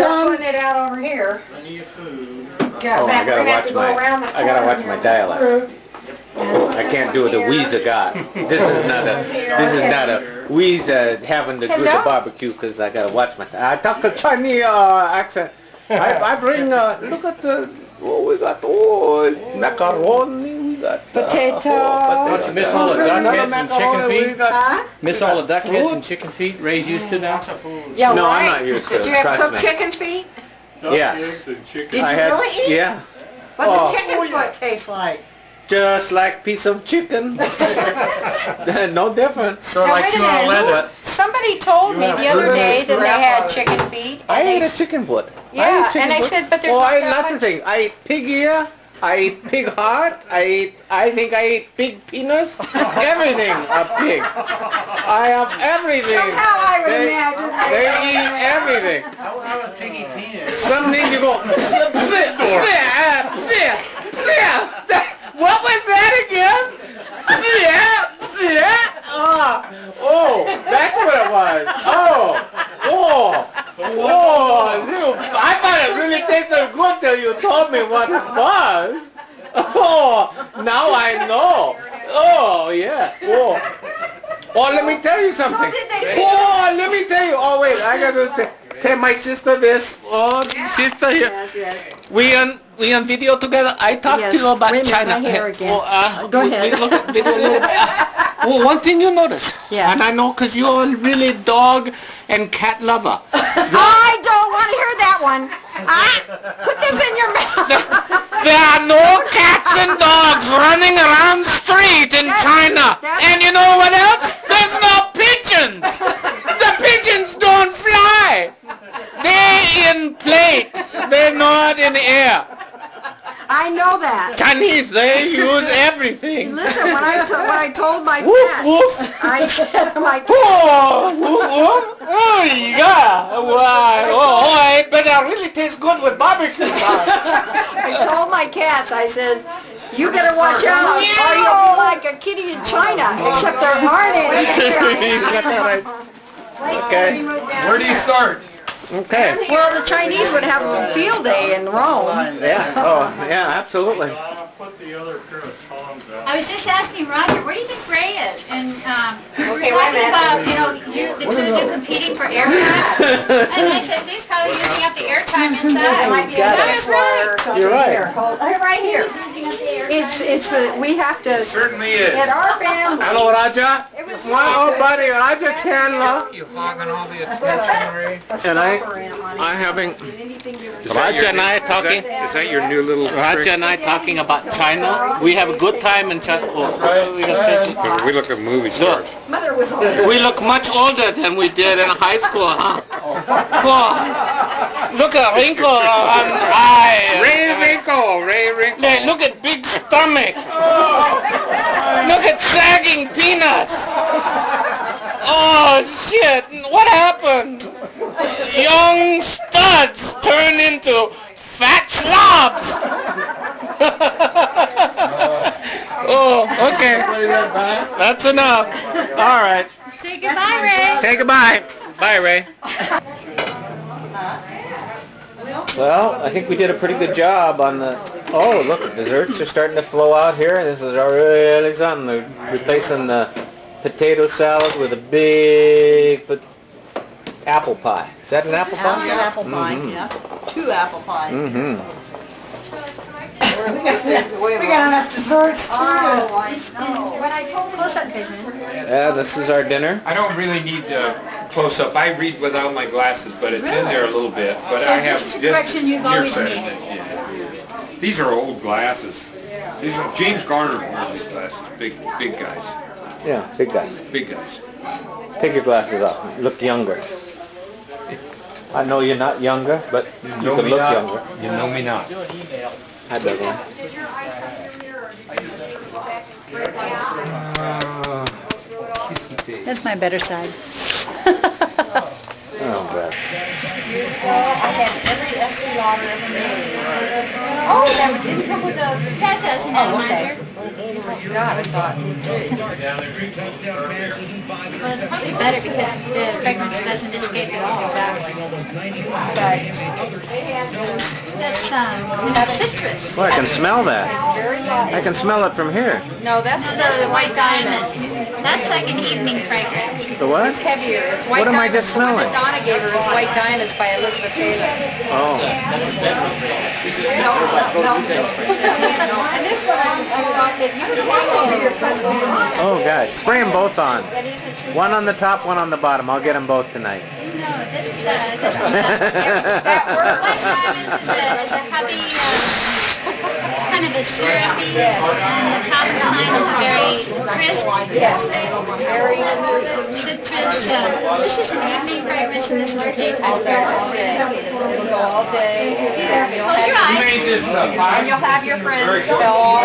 done? putting it out over here. Plenty of food. Got Oh, I back, we're gotta gonna have to watch go my- around the I gotta corner watch my here. dialect. I can't do it the Weezer got. This is not a, this is not a Weezer having to do the Hello? barbecue because I gotta watch my, I talk a Chinese uh, accent. I, I bring, uh, look at the, oh, we got, oh, macaroni, we got. uh, Potato. oh, Don't you miss all the duck Another heads and chicken feet? got- Huh? Miss all the duck heads and chicken feet Ray's used to now? Yeah, No, I'm not used to Did you have trust cooked me. chicken feet? Yes. Did you I had- really eat? Yeah, What's Oh. a chicken foot taste like? just like a piece of chicken. No different. Sort Now, like wait a two on minute, leather. Somebody told me the other day that they had chicken feet. I and ate a s- chicken foot. Yeah, ate chicken and I said, but there's oh, not I ate that lots of much- things. I ate pig ear. I eat pig heart. I ate. I think I eat pig penis. everything a pig. I have everything. Somehow I would They- imagine. that- They eat everything. How about a piggy penis? Some things you go. "Bleh, bleh, bleh, bleh." What was that again? Yeah, yeah. Oh, oh, that's what it was. Oh, oh, oh. You, I thought it really till you told me what it was. Oh, now I know. Oh, yeah. Oh. Oh, let me tell you something. Oh, let me tell you. Oh, wait, I got to tell, my sister this. Oh, sister here. Yes, yes. We on we on video together. I talked Yes. to you about Wait a minute, China. hair again. Well, uh, Go we- ahead. We look at video a little bit. Uh, well, one thing you notice, Yes. and I know because you're a really dog and cat lover. I don't want to hear that one. Ah, put this in your mouth. There are no cats and dogs running around the street in That's- China. that's- And you know what else? There's no pigeons. The pigeons don't fly. They're in plate. They're not in the air. I know that. Chinese, they use everything. Listen, when I, when I told my Woof, woof. I said to my cat, Oh, woof, woof. oh yeah. Why? Oh, it really tastes good with barbecue sauce. I told my cats, I said, you better watch out, or you'll be like a kitty in China, except there aren't any in Okay. Where do you start? Okay. Well, the Chinese would have a field day in Rome. Yeah. Oh, yeah, absolutely. I'll put the other pair of tongs out. I was just asking Roger, where do you think Ray is? And um, we were Okay, wait a talking about, you know, you, the two of you competing for airtime. And I said, he's probably using up the airtime inside. might be Got a it. next or something You're right. here. Hold- here, right here. He's using up the airtime. It's, it's, uh, we have to, Certainly is. at our family, Hello, Raja. it was My old buddy Raja Chandler. You hogging all the attention, Ray? And I, I, I having anything you Raja and I talking. Is that your new little Raja and I talking about China. We have a good time in China. Oh, we got pictures. We look at movie Look, Mother was on. we look much older than we did in high school, huh? Oh, look at wrinkle on eye. Ray Wrinkle, Ray Wrinkle. Hey, look at big stomach. Look at sagging penis. Oh shit! What happened? Young studs turn into fat slobs. oh, okay. That's enough. All right. Say goodbye, Ray. Say goodbye. Bye, Ray. Well, I think we did a pretty good job on the. Oh, look, desserts are starting to flow out here. This is really something. They're replacing the potato salad with a big pot- apple pie. Is that an apple pie? apple pie, yeah. Two apple pies. Mm-hmm. We got enough desserts too. Oh, Did- did- When I told close up vision, Yeah, this is our dinner. I don't really need uh, close-up. I read without my glasses, but it's in there a little bit. But So I this have is the just correction you've always nearsighted, needed. yeah. These are old glasses. These are James Garner wears these glasses. Big, big guys. Yeah, big guys. Big guys. Take your glasses off. Look younger. I know you're not younger, but you know can look not. younger. You know me not. Hi, Beverly. Uh, kissy face. That's my better side. Oh, Bev. Oh, that was, didn't come with the cat test oh, in that, mind God, I thought. Well, it's probably better because the fragrance doesn't escape at all. Okay. That's, um, that's citrus. Well, I can smell that. I can smell it from here. No, that's No, the white diamond. That's like an evening fragrance. The what? It's heavier. It's white What am I diamonds. just The one smelling? that Donna gave her is White Diamonds by Elizabeth Taylor. Oh. No, no. And this one, I I thought that you could hang over your pretzel. Oh, gosh. Spray them both on. That isn't too One on the top, one on the bottom. I'll get them both tonight. No, this is a, this is a, That works. white diamonds is a, is a heavy, um, kind of a syrupy, and the common kind is very crisp, Yes. Very citrus. Um, this is an evening fragrance, and this is a daytime all fragrance. day. Go all day. And you'll Close your eyes. Made this up. and you'll have your friends fill all